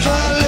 try to